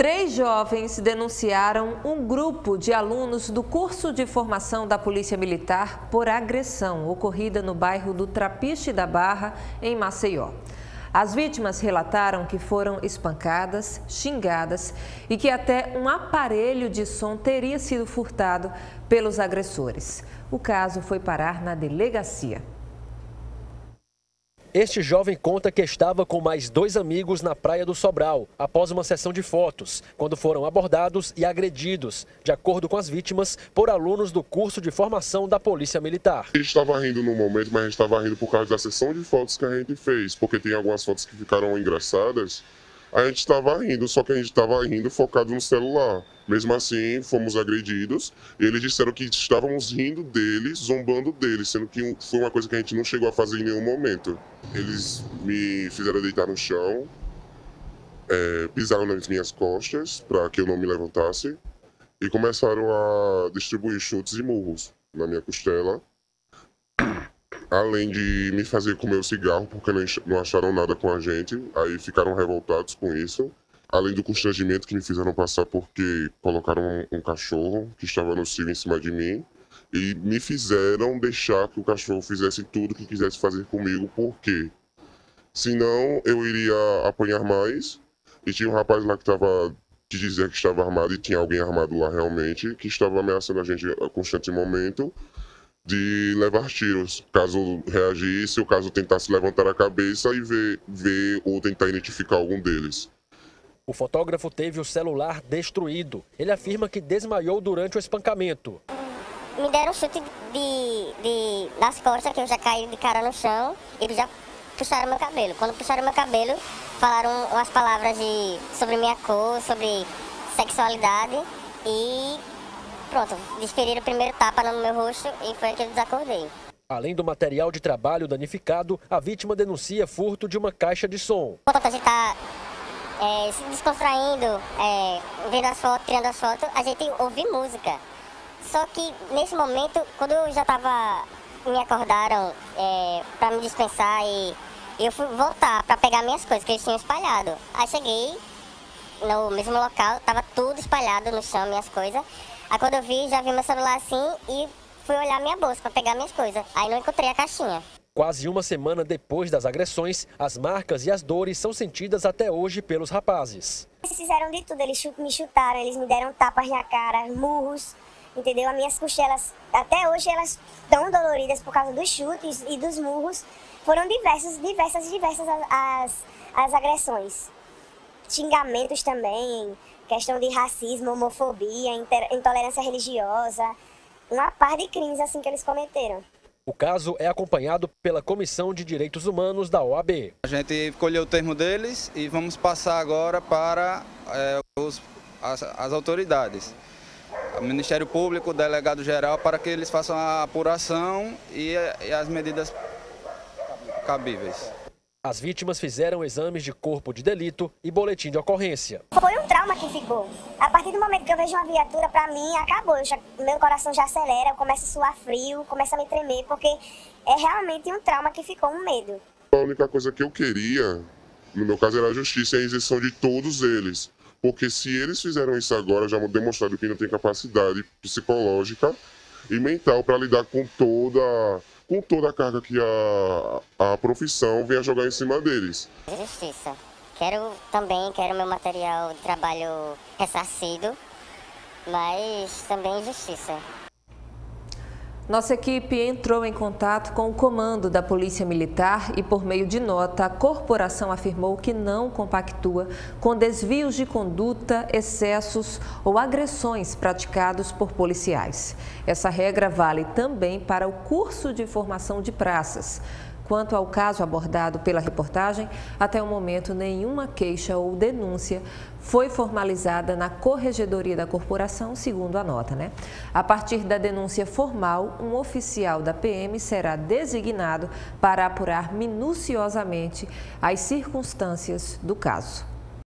Três jovens denunciaram um grupo de alunos do curso de formação da Polícia Militar por agressão ocorrida no bairro do Trapiche da Barra, em Maceió. As vítimas relataram que foram espancadas, xingadas e que até um aparelho de som teria sido furtado pelos agressores. O caso foi parar na delegacia. Este jovem conta que estava com mais dois amigos na Praia do Sobral, após uma sessão de fotos, quando foram abordados e agredidos, de acordo com as vítimas, por alunos do curso de formação da Polícia Militar. A gente estava rindo no momento, mas a gente estava rindo por causa da sessão de fotos que a gente fez, porque tem algumas fotos que ficaram engraçadas a gente estava rindo, só que a gente estava rindo focado no celular. Mesmo assim, fomos agredidos. Eles disseram que estávamos rindo deles, zombando deles, sendo que foi uma coisa que a gente não chegou a fazer em nenhum momento. Eles me fizeram deitar no chão, é, pisaram nas minhas costas para que eu não me levantasse e começaram a distribuir chutes e murros na minha costela além de me fazer comer o cigarro porque não acharam nada com a gente, aí ficaram revoltados com isso. Além do constrangimento que me fizeram passar porque colocaram um, cachorro que estava no cio em cima de mim e me fizeram deixar que o cachorro fizesse tudo que quisesse fazer comigo, porque senão eu iria apanhar mais. E tinha um rapaz lá que estava que dizia que estava armado e tinha alguém armado lá realmente, que estava ameaçando a gente a constante momento de levar tiros, caso reagisse ou caso tentasse levantar a cabeça e ver, ver ou tentar identificar algum deles. O fotógrafo teve o celular destruído. Ele afirma que desmaiou durante o espancamento. Me deram um chute de, de, nas costas, que eu já caí de cara no chão, e eles já puxaram meu cabelo. Quando puxaram meu cabelo, falaram umas palavras de, sobre minha cor, sobre sexualidade e pronto, desferiram o primeiro tapa no meu rosto e foi que eu desacordei. Além do material de trabalho danificado, a vítima denuncia furto de uma caixa de som. Enquanto a gente está é, se descontraindo, é, vendo as fotos, tirando as fotos, a gente ouve música. Só que nesse momento, quando eu já estava, me acordaram é, para me dispensar e eu fui voltar para pegar minhas coisas que eles tinham espalhado. Aí cheguei no mesmo local, tava tudo espalhado no chão, minhas coisas. Aí quando eu vi, já vi meu celular assim e fui olhar minha bolsa para pegar minhas coisas. Aí não encontrei a caixinha. Quase uma semana depois das agressões, as marcas e as dores são sentidas até hoje pelos rapazes. Eles fizeram de tudo, eles me chutaram, eles me deram tapas na cara, murros, entendeu? As minhas costelas, até hoje elas estão doloridas por causa dos chutes e dos murros. Foram diversas, diversas, diversas as, as agressões. Xingamentos também, questão de racismo, homofobia, intolerância religiosa, uma par de crimes assim que eles cometeram. O caso é acompanhado pela Comissão de Direitos Humanos da OAB. A gente colheu o termo deles e vamos passar agora para é, os, as, as autoridades. O Ministério Público, o delegado geral, para que eles façam a apuração e, e as medidas cabíveis. As vítimas fizeram exames de corpo de delito e boletim de ocorrência. Foi um trauma que ficou. A partir do momento que eu vejo uma viatura, para mim, acabou. Já, meu coração já acelera, eu começo a suar frio, começa a me tremer, porque é realmente um trauma que ficou, um medo. A única coisa que eu queria, no meu caso, era a justiça e a isenção de todos eles. Porque se eles fizeram isso agora, já demonstrado que não tem capacidade psicológica e mental para lidar com toda com toda a carga que a, a profissão venha jogar em cima deles. Justiça. Quero também, quero meu material de trabalho ressarcido, mas também justiça. Nossa equipe entrou em contato com o comando da Polícia Militar e, por meio de nota, a corporação afirmou que não compactua com desvios de conduta, excessos ou agressões praticados por policiais. Essa regra vale também para o curso de formação de praças. Quanto ao caso abordado pela reportagem, até o momento nenhuma queixa ou denúncia foi formalizada na corregedoria da corporação, segundo a nota, né? A partir da denúncia formal, um oficial da PM será designado para apurar minuciosamente as circunstâncias do caso.